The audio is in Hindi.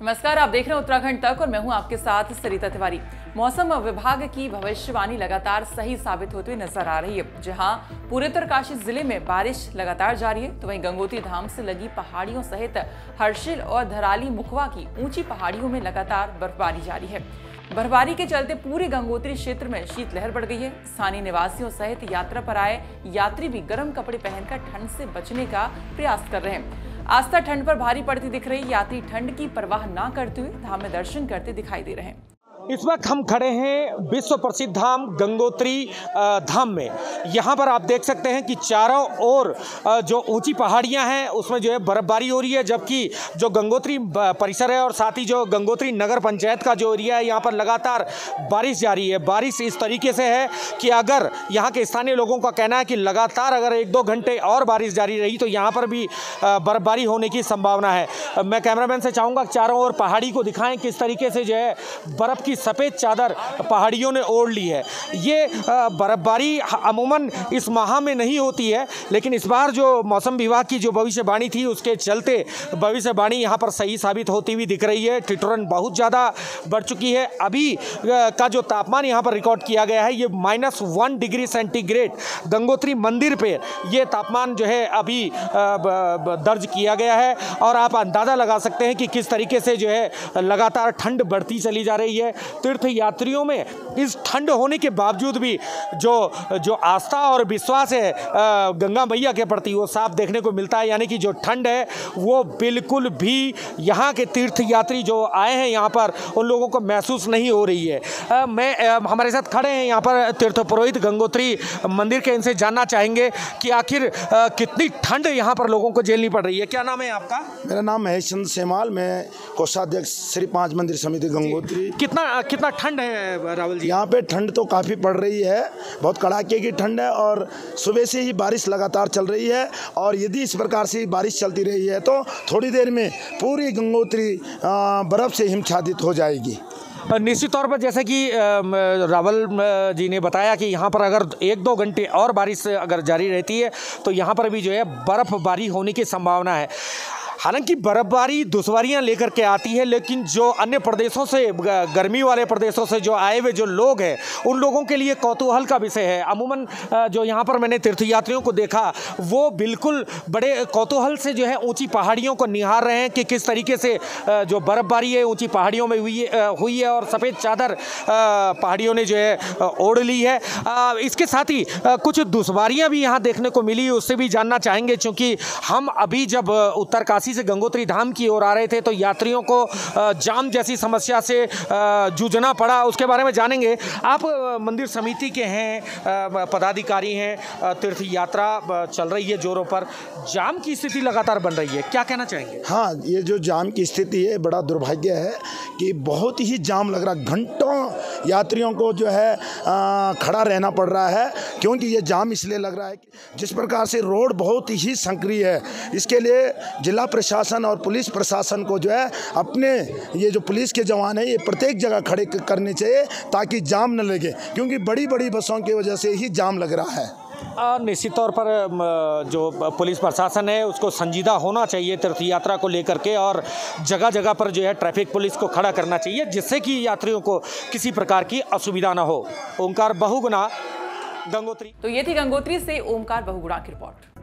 नमस्कार, आप देख रहे हैं उत्तराखंड तक और मैं हूँ आपके साथ सरिता तिवारी। मौसम विभाग की भविष्यवाणी लगातार सही साबित होती हुई नज़र आ रही है। जहाँ पूरे उत्तरकाशी ज़िले में बारिश लगातार जारी है तो वहीं गंगोत्री धाम से लगी पहाड़ियों सहित हर्षिल और धराली मुखवा की ऊँची पहाड़ियों में लगातार बर्फबारी जारी है। बर्फबारी के चलते पूरे गंगोत्री क्षेत्र में शीतलहर बढ़ गई है। स्थानीय निवासियों सहित यात्रा पर आए यात्री भी गर्म कपड़े पहनकर ठंड से बचने का प्रयास कर रहे हैं। आस्था ठंड पर भारी पड़ती दिख रही, यात्री ठंड की परवाह ना करते हुए धाम में दर्शन करते दिखाई दे रहे हैं। इस वक्त हम खड़े हैं विश्व प्रसिद्ध धाम गंगोत्री धाम में। यहाँ पर आप देख सकते हैं कि चारों ओर जो ऊँची पहाड़ियाँ हैं, उसमें जो है बर्फबारी हो रही है, जबकि जो गंगोत्री परिसर है और साथ ही जो गंगोत्री नगर पंचायत का जो एरिया है, यहाँ पर लगातार बारिश जारी है। बारिश इस तरीके से है कि अगर यहाँ के स्थानीय लोगों का कहना है कि लगातार अगर एक दो घंटे और बारिश जारी रही तो यहाँ पर भी बर्फबारी होने की संभावना है। मैं कैमरामैन से चाहूँगा चारों ओर पहाड़ी को दिखाएँ, किस तरीके से जो है बर्फ़ की सफ़ेद चादर पहाड़ियों ने ओढ़ ली है। ये बर्फ़बारी अमूमन इस माह में नहीं होती है, लेकिन इस बार जो मौसम विभाग की जो भविष्यवाणी थी, उसके चलते भविष्यवाणी यहाँ पर सही साबित होती हुई दिख रही है। ठिठुरन बहुत ज़्यादा बढ़ चुकी है। अभी का जो तापमान यहाँ पर रिकॉर्ड किया गया है, ये minus one degree centigrade Gangotri मंदिर पे ये तापमान जो है अभी दर्ज किया गया है। और आप अंदाज़ा लगा सकते हैं कि किस तरीके से जो है लगातार ठंड बढ़ती चली जा रही है। तीर्थ यात्रियों में इस ठंड होने के बावजूद भी जो जो आस्था और विश्वास है गंगा मैया के प्रति वो साफ़ देखने को मिलता है। यानी कि जो ठंड है वो बिल्कुल भी यहाँ के तीर्थ यात्री जो आए हैं यहाँ पर उन लोगों को महसूस नहीं हो रही है। आ, मैं आ, हमारे साथ खड़े हैं यहाँ पर तीर्थ पुरोहित गंगोत्री मंदिर के इनसे जानना चाहेंगे कि आखिर कितनी ठंड यहाँ पर लोगों को झेलनी पड़ रही है। क्या नाम है आपका? मेरा नाम महेश चंद्र सेमाल। मैं कोषाध्यक्ष श्री पाँच मंदिर समिति गंगोत्री। कितना कितना ठंड है राहुल जी? यहाँ पे ठंड तो काफ़ी पड़ रही है बहुत कड़ाके की ठंड है और सुबह से ही बारिश लगातार चल रही है और यदि इस प्रकार से बारिश चलती रही है तो थोड़ी देर में पूरी गंगोत्री बर्फ़ से हिमछादित हो जाएगी। निश्चित तौर पर जैसे कि रावल जी ने बताया कि यहाँ पर अगर एक दो घंटे और बारिश अगर जारी रहती है तो यहाँ पर भी जो है बर्फ़बारी होने की संभावना है। हालाँकि बर्फबारी दुश्वारियाँ लेकर के आती है, लेकिन जो अन्य प्रदेशों से गर्मी वाले प्रदेशों से जो आए हुए जो लोग हैं, उन लोगों के लिए कौतूहल का विषय है। अमूमन जो यहाँ पर मैंने तीर्थयात्रियों को देखा, वो बिल्कुल बड़े कौतूहल से जो है ऊँची पहाड़ियों को निहार रहे हैं कि किस तरीके से जो बर्फ़बारी है, ऊँची पहाड़ियों में हुई हुई है और सफ़ेद चादर पहाड़ियों ने जो है ओढ़ ली है। इसके साथ ही कुछ दुश्वारियाँ भी यहाँ देखने को मिली, उससे भी जानना चाहेंगे, चूँकि हम अभी जब उत्तरकाशी से गंगोत्री धाम की ओर आ रहे थे तो यात्रियों को जाम जैसी समस्या से जूझना पड़ा। उसके बारे में जानेंगे। आप मंदिर समिति के हैं पदाधिकारी हैं तीर्थ यात्रा चल रही है जोरों पर। जाम की स्थिति लगातार बन रही है। क्या कहना चाहेंगे? हाँ ये जो जाम की स्थिति है, बड़ा दुर्भाग्य है कि बहुत ही जाम लग रहा घंटों यात्रियों को जो है खड़ा रहना पड़ रहा है। क्योंकि ये जाम इसलिए लग रहा है कि जिस प्रकार से रोड बहुत ही संक्रिय है, इसके लिए जिला प्रशासन और पुलिस प्रशासन को जो है अपने ये जो पुलिस के जवान हैं, ये प्रत्येक जगह खड़े करने चाहिए ताकि जाम न लगे, क्योंकि बड़ी बड़ी बसों की वजह से ही जाम लग रहा है। निश्चित तौर पर जो पुलिस प्रशासन है, उसको संजीदा होना चाहिए तीर्थ यात्रा को लेकर के और जगह जगह पर जो है ट्रैफ़िक पुलिस को खड़ा करना चाहिए, जिससे कि यात्रियों को किसी प्रकार की असुविधा ना हो। ओंकार बहुगुना गंगोत्री। तो ये थी गंगोत्री से ओमकार बहुगुणा की रिपोर्ट।